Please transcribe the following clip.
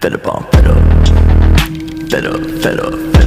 Fed up on fed up. Fed up, fed up.